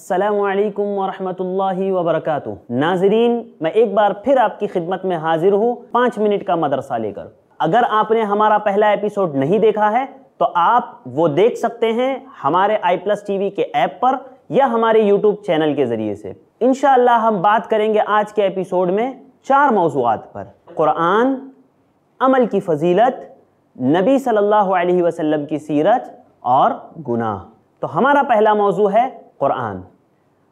السلام علیکم ورحمۃ اللہ وبرکاتہ۔ ناظرین، میں ایک بار پھر آپ کی خدمت میں حاضر ہوں، پانچ منٹ کا مدرسہ لے کر۔ اگر آپ نے ہمارا پہلا ایپیسوڈ نہیں دیکھا ہے، تو آپ وہ دیکھ سکتے ہیں ہمارے آئی پلس ٹی وی کے ایپ پر یا ہمارے یوٹیوب چینل کے ذریعے سے۔ انشاءاللہ ہم بات کریں گے آج کے ایپیسوڈ میں چار موضوعات پر۔ قرآن، عمل کی فضیلت، نبی صلی اللہ علیہ وسلم کی سیرت اور گناہ۔ تو ہمارا پہلا موضوع ہے قرآن۔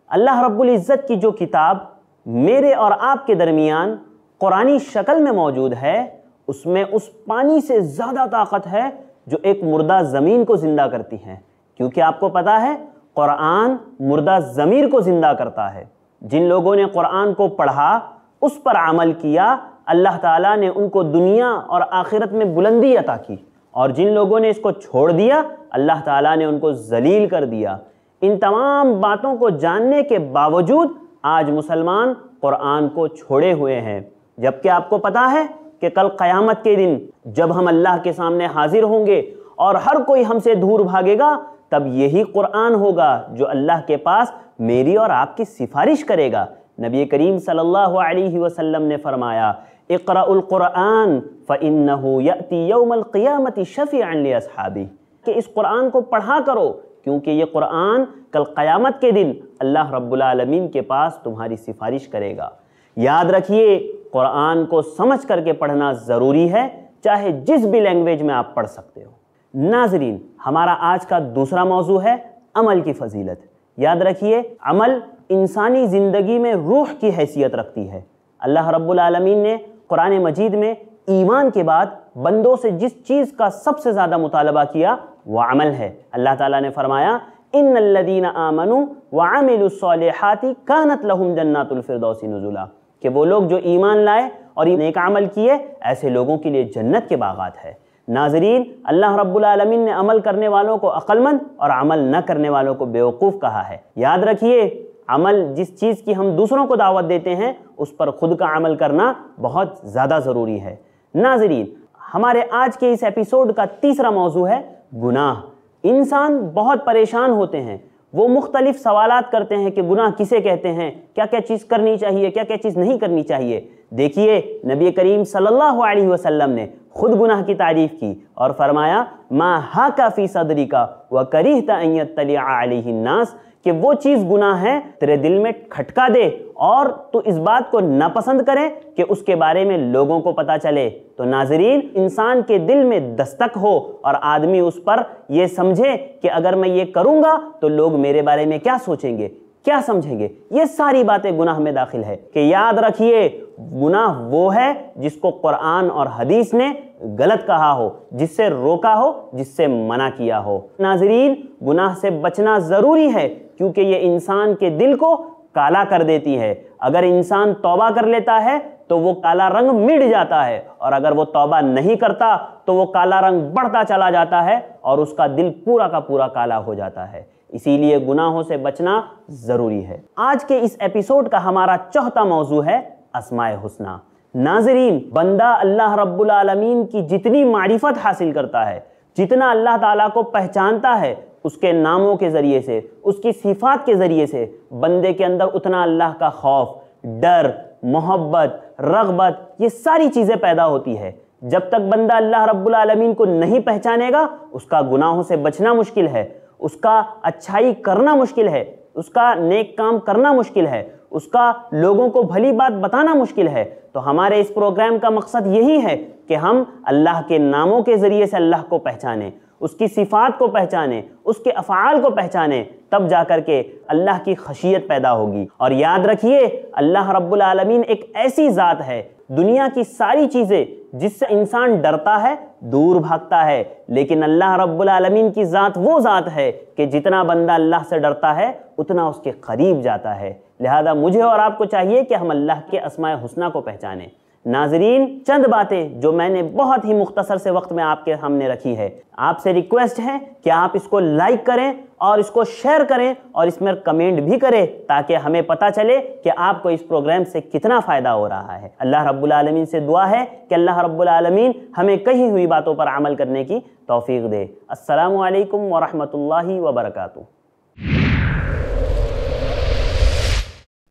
اللہ رب العزت کی جو کتاب میرے اور آپ کے درمیان قرآنی شکل میں موجود ہے، اس میں اس پانی سے زیادہ طاقت ہے جو ایک مردہ زمین کو زندہ کرتی ہے۔ کیونکہ آپ کو پتا ہے، قرآن مردہ ضمیر کو زندہ کرتا ہے۔ جن لوگوں نے قرآن کو پڑھا، اس پر عمل کیا، اللہ تعالیٰ نے ان کو دنیا اور آخرت میں بلندی عطا کی۔ اور جن لوگوں نے اس کو چھوڑ دیا، اللہ تعالیٰ نے ان کو ذلیل کر دیا۔ ان تمام باتوں کو جاننے کے باوجود آج مسلمان قرآن کو چھوڑے ہوئے ہیں۔ جبکہ آپ کو پتا ہے کہ کل قیامت کے دن جب ہم اللہ کے سامنے حاضر ہوں گے اور ہر کوئی ہم سے دور بھاگے گا، تب یہی قرآن ہوگا جو اللہ کے پاس میری اور آپ کی سفارش کرے گا۔ نبی کریم صلی اللہ علیہ وسلم نے فرمایا، اقرأ القرآن فَإِنَّهُ يَأْتِي يَوْمَ الْقِيَامَةِ شَفِعًا لِأَصْحَابِهِ کہ اس قرآن کو پڑھا کرو کیونکہ یہ قرآن کل قیامت کے دن اللہ رب العالمین کے پاس تمہاری سفارش کرے گا۔ یاد رکھیے، قرآن کو سمجھ کر کے پڑھنا ضروری ہے، چاہے جس بھی لینگویج میں آپ پڑھ سکتے ہو۔ ناظرین، ہمارا آج کا دوسرا موضوع ہے عمل کی فضیلت۔ یاد رکھیے، عمل انسانی زندگی میں روح کی حیثیت رکھتی ہے۔ اللہ رب العالمین نے قرآن مجید میں ایمان کے بعد بندوں سے جس چیز کا سب سے زیادہ مطالبہ کیا وہ عمل ہے۔ اللہ تعالیٰ نے فرمایا، ان الذین آمنوا وعملوا الصالحات كانت لهم جنات الفردوس نزلا کہ وہ لوگ جو ایمان لائے اور نیک عمل کیے، ایسے لوگوں کے لیے جنت کے باغات ہے۔ ناظرین، اللہ رب العالمین نے عمل کرنے والوں کو عقل مند اور عمل نہ کرنے والوں کو بیوقوف کہا ہے۔ یاد رکھیے، عمل جس چیز کی ہم دوسروں کو دعوت دیتے ہیں، اس پر خود کا عمل کرنا بہت زیادہ ضروری ہے۔ ناظرین، ہمارے آج کے اس ایپیسوڈ کا تیسرا موضوع ہے گناہ۔ انسان بہت پریشان ہوتے ہیں۔ وہ مختلف سوالات کرتے ہیں کہ گناہ کسے کہتے ہیں؟ کیا کیا چیز کرنی چاہیے؟ کیا کیا چیز نہیں کرنی چاہیے؟ دیکھیے، نبی کریم صلی اللہ علیہ وسلم نے خود گناہ کی تعریف کی اور فرمایا، ما ہاکا فی صدری کا وَكَرِهْتَ أَن يَتَّلِعَ عَلَيْهِ النَّاسِ کہ وہ چیز گناہ ہے، تیرے دل میں کھٹکا دے اور تو اس بات کو ناپسند کرے کہ اس کے بارے میں لوگوں کو پتا چلے۔ تو ناظرین، انسان کے دل میں دستک ہو اور آدمی اس پر یہ سمجھے کہ اگر میں یہ کروں گا تو لوگ میرے بارے میں کیا سوچیں گے؟ کیا سمجھیں گے؟ یہ ساری باتیں گناہ میں داخل ہے کہ یاد رکھیے، گناہ وہ ہے جس کو قرآن اور حدیث نے غلط کہا ہو، جس سے روکا ہو، جس سے منع کیا ہو۔ ناظرین، گناہ سے بچنا ضروری ہے کیونکہ یہ انسان کے دل کو کالا کر دیتی ہے۔ اگر انسان توبہ کر لیتا ہے تو وہ کالا رنگ مٹ جاتا ہے، اور اگر وہ توبہ نہیں کرتا تو وہ کالا رنگ بڑھتا چلا جاتا ہے اور اس کا دل پورا کا پورا کالا ہو جاتا ہے۔ اسی لیے گناہوں سے بچنا ضروری ہے۔ آج کے اس ایپیسوڈ کا ہمارا چوتھا موضوع ہے اسماء حسنہ۔ ناظرین، بندہ اللہ رب العالمین کی جتنی معرفت حاصل کرتا ہے، جتنا اللہ تعالیٰ کو پہچانتا ہے، اس کے ناموں کے ذریعے سے، اس کی صفات کے ذریعے سے بندے کے اندر اتنا اللہ کا خوف، ڈر، محبت، رغبت، یہ ساری چیزیں پیدا ہوتی ہے۔ جب تک بندہ اللہ رب العالمین کو نہیں پہچانے گا، اس کا گناہوں سے بچنا مشکل ہے۔ اس کا اچھائی کرنا مشکل ہے، اس کا نیک کام کرنا مشکل ہے، اس کا لوگوں کو بھلی بات بتانا مشکل ہے۔ تو ہمارے اس پروگرام کا مقصد یہی ہے کہ ہم اللہ کے ناموں کے ذریعے سے اللہ کو پہچانیں، اس کی صفات کو پہچانیں، اس کے افعال کو پہچانیں، تب جا کر کے اللہ کی خشیت پیدا ہوگی۔ اور یاد رکھیے، اللہ رب العالمین ایک ایسی ذات ہے، دنیا کی ساری چیزیں جس سے انسان ڈرتا ہے، دور بھاگتا ہے۔ لیکن اللہ رب العالمین کی ذات وہ ذات ہے کہ جتنا بندہ اللہ سے ڈرتا ہے، اتنا اس کے قریب جاتا ہے۔ لہذا مجھے اور آپ کو چاہیے کہ ہم اللہ کے اسماء حسنہ کو پہچانیں۔ ناظرین، چند باتیں جو میں نے بہت ہی مختصر سے وقت میں آپ کے سامنے رکھی ہے آپ سے ریکویسٹ ہے کہ آپ اس کو لائک کریں اور اس کو شیئر کریں اور اس میں کمنٹ بھی کریں تاکہ ہمیں پتا چلے کہ آپ کو اس پروگرام سے کتنا فائدہ ہو رہا ہے۔ اللہ رب العالمین سے دعا ہے کہ اللہ رب العالمین ہمیں کہی ہوئی باتوں پر عمل کرنے کی توفیق دے۔ السلام علیکم ورحمۃ اللہ وبرکاتہ۔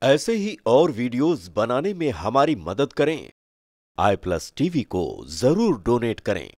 ایسے ہی اور ویڈیوز بنانے میں ہماری مدد کریں۔ آئی پلس ٹی وی کو ضرور ڈونیٹ کریں۔